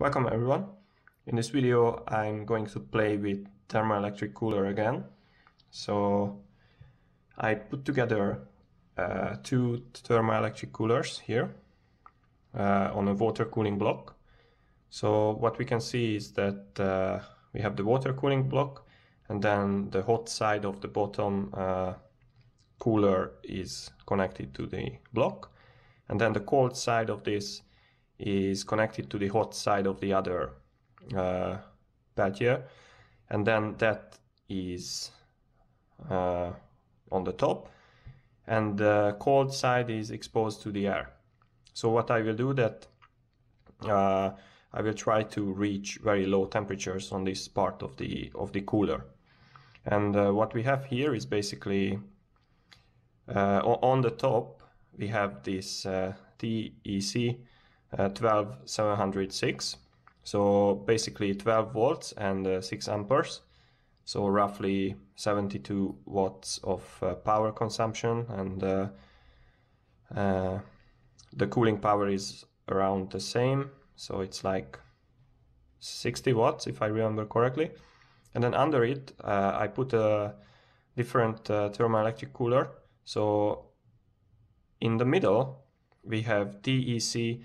Welcome everyone. In this video I'm going to play with thermoelectric cooler again. So I put together uh, two thermoelectric coolers here uh, on a water cooling block. So what we can see is that uh, we have the water cooling block and then the hot side of the bottom uh, cooler is connected to the block and then the cold side of this is connected to the hot side of the other uh, Peltier and then that is uh, on the top and the cold side is exposed to the air. So what I will do that uh, I will try to reach very low temperatures on this part of the of the cooler. And uh, what we have here is basically uh, on the top we have this uh, TEC uh, 12706 so basically 12 volts and uh, 6 amperes. So roughly 72 watts of uh, power consumption and uh, uh, the cooling power is around the same. So it's like 60 watts if I remember correctly. And then under it uh, I put a different thermoelectric cooler. So in the middle we have TEC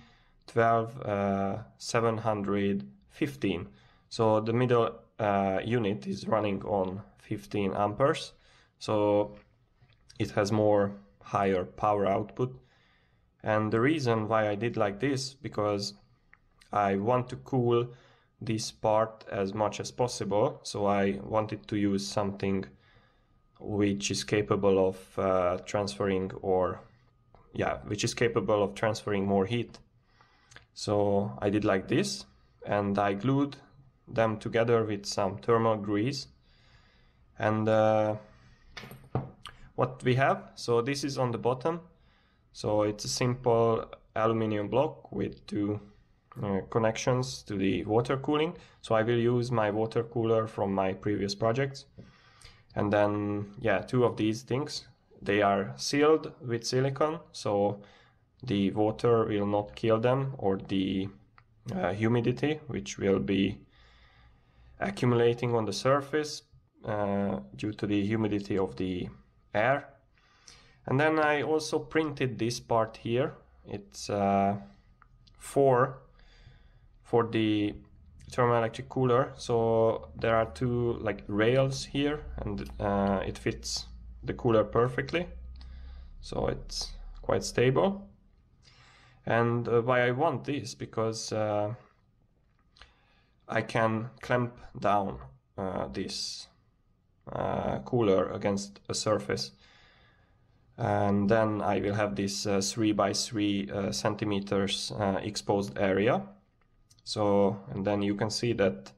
12 uh, 715 so the middle uh, unit is running on 15 amperes. So it has more higher power output. And the reason why I did like this because I want to cool this part as much as possible. So I wanted to use something which is capable of uh, transferring or yeah which is capable of transferring more heat so I did like this and I glued them together with some thermal grease. And uh, what we have, so this is on the bottom. So it's a simple aluminium block with two uh, connections to the water cooling. So I will use my water cooler from my previous projects. And then, yeah, two of these things, they are sealed with silicone. So the water will not kill them or the uh, humidity which will be accumulating on the surface uh, due to the humidity of the air. And then I also printed this part here. It's uh, for for the thermoelectric cooler. So there are two like rails here and uh, it fits the cooler perfectly. So it's quite stable and uh, why I want this because uh, I can clamp down uh, this uh, cooler against a surface. And then I will have this uh, 3 by 3 uh, centimeters exposed area. So and then you can see that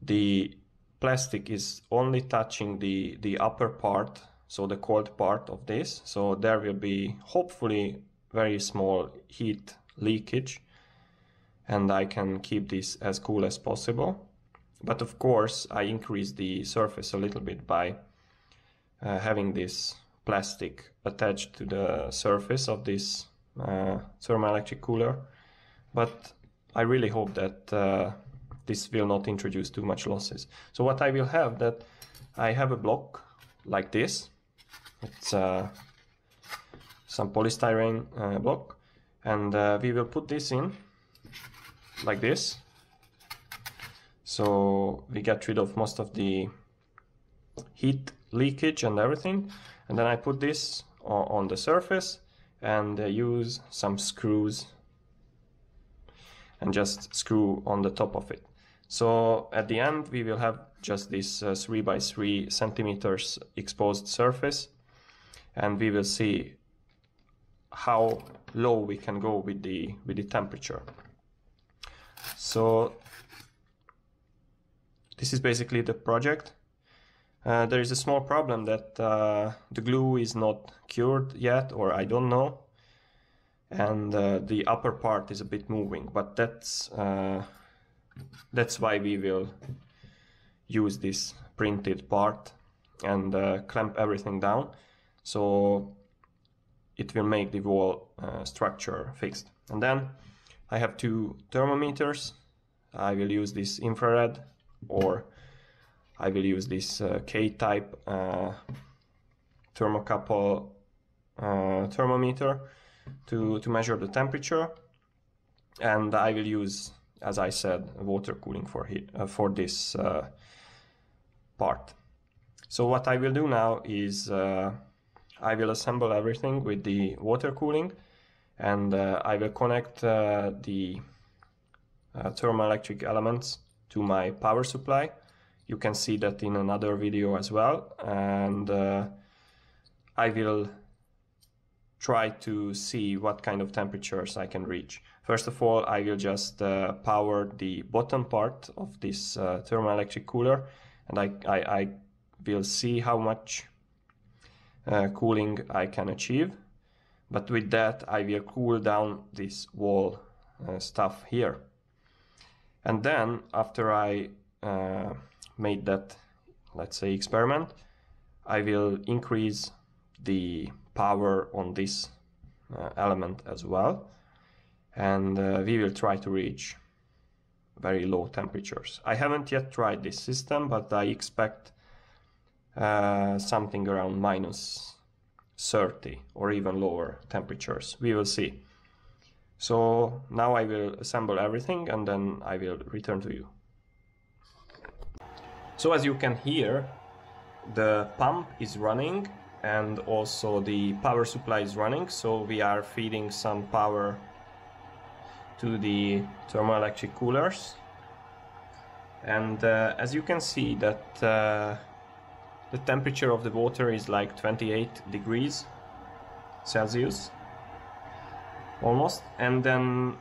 the plastic is only touching the the upper part so the cold part of this. So there will be hopefully very small heat leakage and I can keep this as cool as possible. But of course I increase the surface a little bit by uh, having this plastic attached to the surface of this uh, thermoelectric cooler. But I really hope that uh, this will not introduce too much losses. So what I will have that I have a block like this. It's uh, some polystyrene uh, block and uh, we will put this in like this. So we get rid of most of the heat leakage and everything and then I put this on the surface and uh, use some screws and just screw on the top of it. So at the end we will have just this uh, 3 by 3 centimeters exposed surface and we will see how low we can go with the with the temperature. So this is basically the project. Uh, there is a small problem that uh, the glue is not cured yet, or I don't know, and uh, the upper part is a bit moving. But that's uh, that's why we will use this printed part and uh, clamp everything down. So it will make the wall uh, structure fixed. And then I have two thermometers I will use this infrared or I will use this uh, K-type uh, thermocouple uh, thermometer to, to measure the temperature and I will use as I said water cooling for, uh, for this uh, part. So what I will do now is I will assemble everything with the water cooling and uh, I will connect uh, the uh, thermoelectric elements to my power supply. You can see that in another video as well and uh, I will try to see what kind of temperatures I can reach. First of all, I will just uh, power the bottom part of this uh, thermoelectric cooler and I, I, I will see how much uh, cooling I can achieve. But with that, I will cool down this wall uh, stuff here. And then after I uh, made that, let's say, experiment, I will increase the power on this uh, element as well. And uh, we will try to reach very low temperatures. I haven't yet tried this system, but I expect uh, something around minus 30 or even lower temperatures. We will see. So now I will assemble everything and then I will return to you. So as you can hear, the pump is running and also the power supply is running. So we are feeding some power to the thermoelectric coolers. And uh, as you can see that uh, the temperature of the water is like 28 degrees Celsius almost and then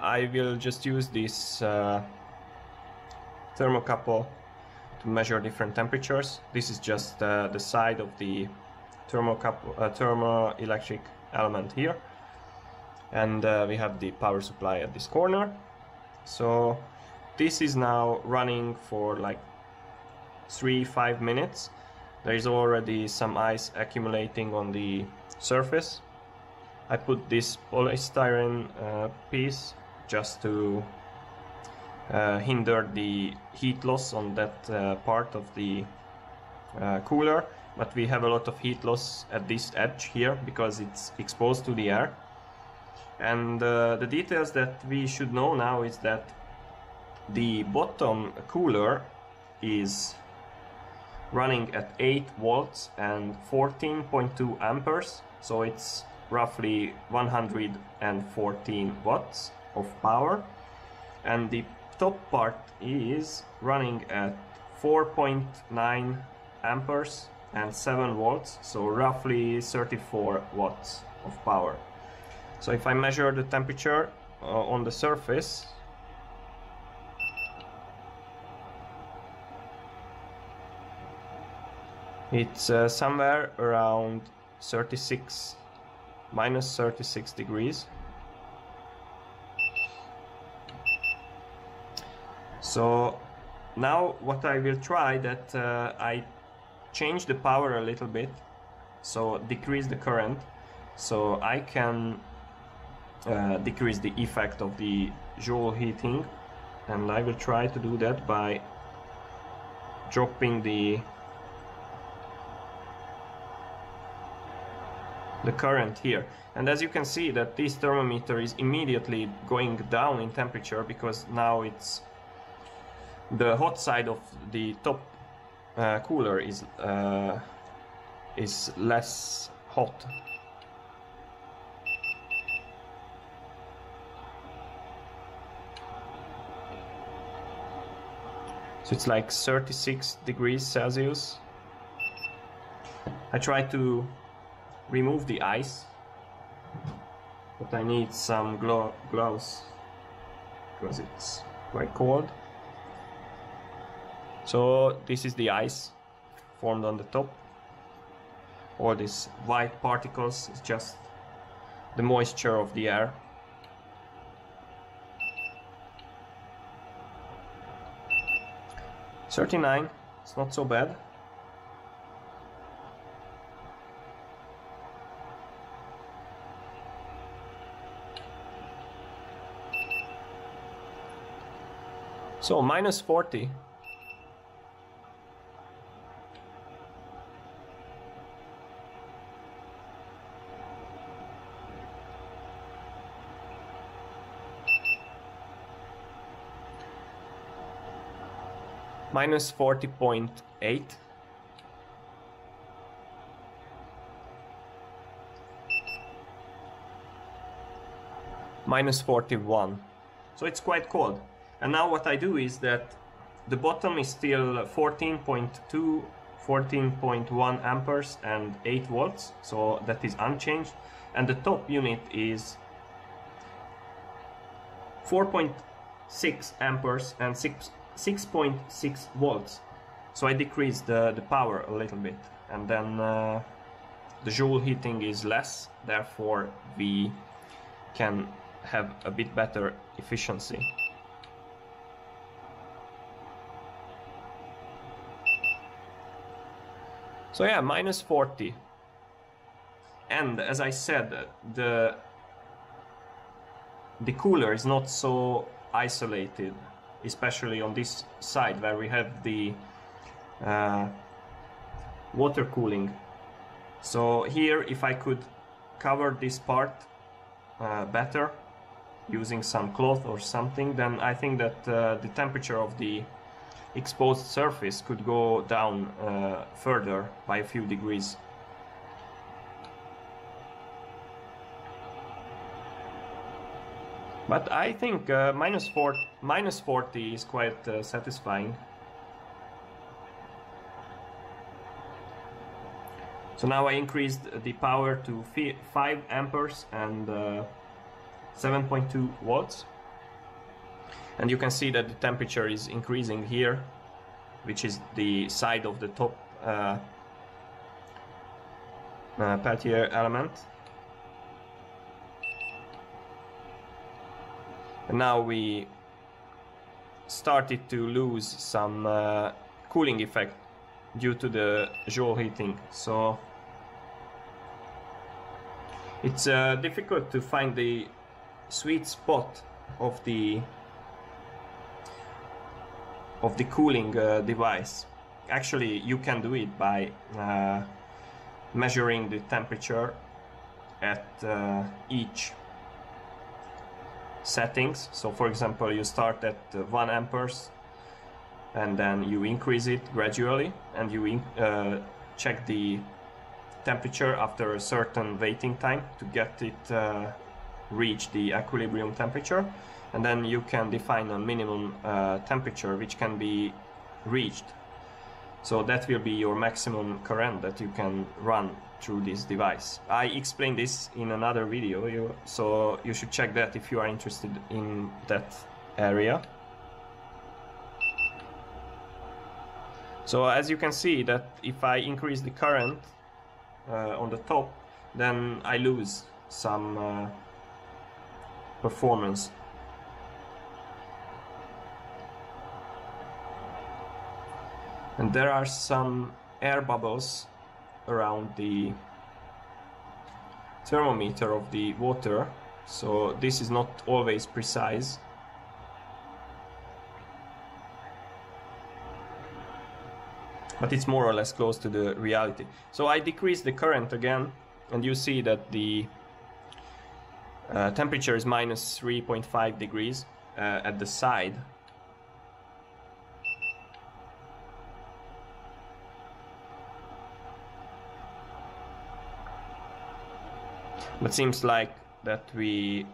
I will just use this uh, thermocouple to measure different temperatures. This is just uh, the side of the thermocouple, uh, thermoelectric element here and uh, we have the power supply at this corner. So this is now running for like three five minutes there is already some ice accumulating on the surface. I put this polystyrene uh, piece just to uh, hinder the heat loss on that uh, part of the uh, cooler. But we have a lot of heat loss at this edge here because it's exposed to the air. And uh, the details that we should know now is that the bottom cooler is running at 8 volts and 14.2 amperes so it's roughly 114 watts of power. And the top part is running at 4.9 amperes and 7 volts so roughly 34 watts of power. So if I measure the temperature uh, on the surface It's uh, somewhere around 36, minus 36 degrees. So now what I will try that uh, I change the power a little bit, so decrease the current, so I can uh, decrease the effect of the Joule heating and I will try to do that by dropping the the current here. And as you can see that this thermometer is immediately going down in temperature because now it's the hot side of the top uh, cooler is uh, is less hot. So it's like 36 degrees Celsius. I try to remove the ice but I need some glo gloves because it's quite cold so this is the ice formed on the top all these white particles is just the moisture of the air Thirty-nine. It's not so bad. So minus 40. Minus 40.8. Minus 41. So it's quite cold. And now what I do is that the bottom is still 14.2, 14.1 amperes and 8 volts, so that is unchanged. And the top unit is 4.6 amperes and 6, 6.6 volts. So I decrease the, the power a little bit. And then uh, the joule heating is less, therefore we can have a bit better efficiency. So yeah, minus 40. And as I said, the the cooler is not so isolated, especially on this side where we have the uh, water cooling. So here, if I could cover this part uh, better using some cloth or something, then I think that uh, the temperature of the exposed surface could go down uh, further by a few degrees. But I think uh, minus, four, minus 40 is quite uh, satisfying. So now I increased the power to 5 amperes and uh, 7.2 watts and you can see that the temperature is increasing here which is the side of the top uh, uh, Peltier element. And now we started to lose some uh, cooling effect due to the joule heating. So it's uh, difficult to find the sweet spot of the of the cooling uh, device. Actually, you can do it by uh, measuring the temperature at uh, each settings. So for example, you start at uh, 1 amperes and then you increase it gradually and you uh, check the temperature after a certain waiting time to get it uh, reach the equilibrium temperature and then you can define a minimum uh, temperature which can be reached. So that will be your maximum current that you can run through this device. I explained this in another video. You, so you should check that if you are interested in that area. So as you can see that if i increase the current uh, on the top then i lose some uh, performance and there are some air bubbles around the thermometer of the water. So this is not always precise. But it's more or less close to the reality. So I decrease the current again and you see that the uh, temperature is minus 3.5 degrees uh, at the side but seems like that we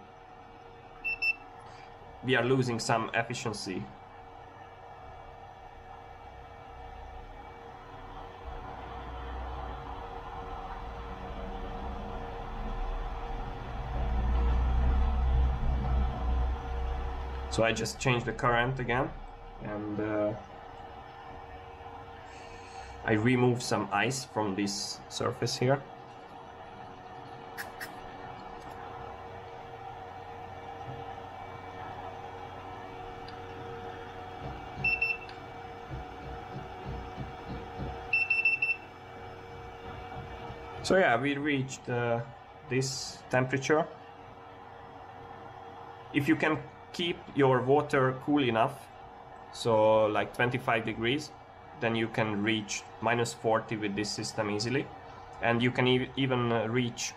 we are losing some efficiency So I just changed the current again and uh, I remove some ice from this surface here. So yeah, we reached uh, this temperature. If you can keep your water cool enough, so like 25 degrees, then you can reach minus 40 with this system easily. And you can e even uh, reach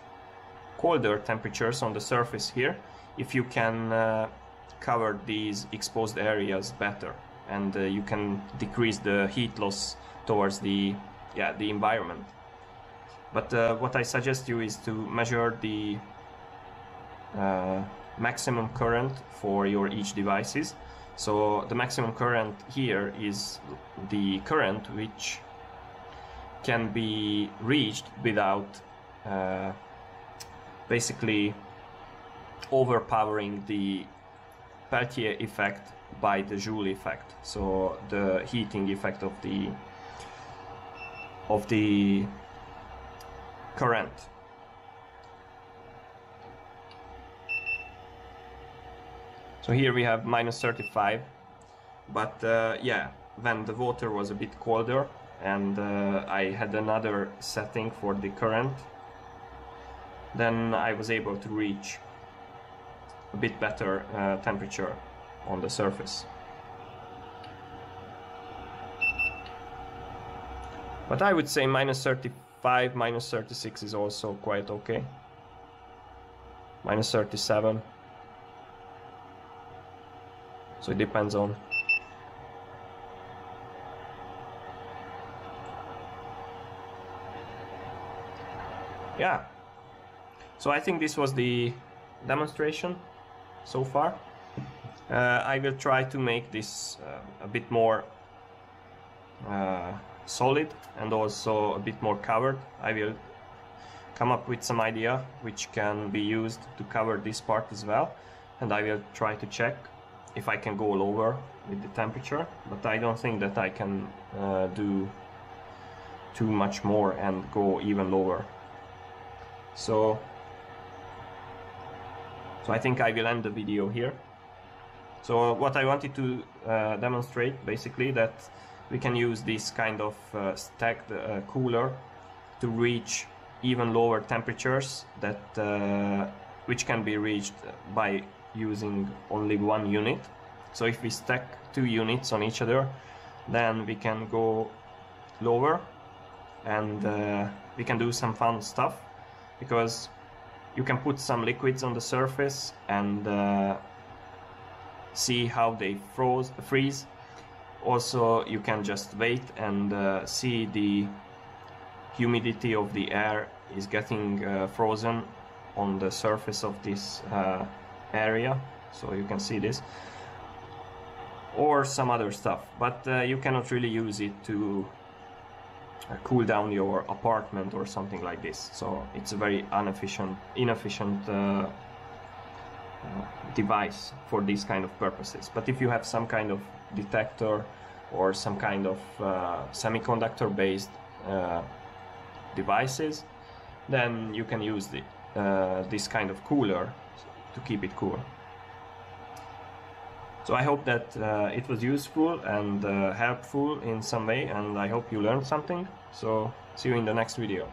colder temperatures on the surface here if you can uh, cover these exposed areas better and uh, you can decrease the heat loss towards the yeah the environment but uh, what I suggest you is to measure the uh, maximum current for your each devices so the maximum current here is the current which can be reached without uh, basically overpowering the Peltier effect by the Joule effect. So the heating effect of the of the current. So here we have minus 35, but uh, yeah, when the water was a bit colder and uh, I had another setting for the current, then I was able to reach a bit better uh, temperature on the surface. But I would say minus 35, minus 36 is also quite okay. Minus 37. So it depends on yeah so I think this was the demonstration so far. Uh, I will try to make this uh, a bit more uh, solid and also a bit more covered. I will come up with some idea which can be used to cover this part as well and I will try to check if I can go lower with the temperature but I don't think that I can uh, do too much more and go even lower so so I think I will end the video here. So what I wanted to uh, demonstrate basically that we can use this kind of uh, stacked uh, cooler to reach even lower temperatures that uh, which can be reached by using only one unit. So if we stack two units on each other, then we can go lower and uh, we can do some fun stuff because you can put some liquids on the surface and uh, see how they froze, freeze. Also, you can just wait and uh, see the humidity of the air is getting uh, frozen on the surface of this uh, area. So you can see this. Or some other stuff, but uh, you cannot really use it to uh, cool down your apartment or something like this. So it's a very inefficient, inefficient uh, device for these kind of purposes. But if you have some kind of detector or some kind of uh, semiconductor-based uh, devices, then you can use the, uh, this kind of cooler to keep it cool. So I hope that uh, it was useful and uh, helpful in some way and I hope you learned something. So see you in the next video.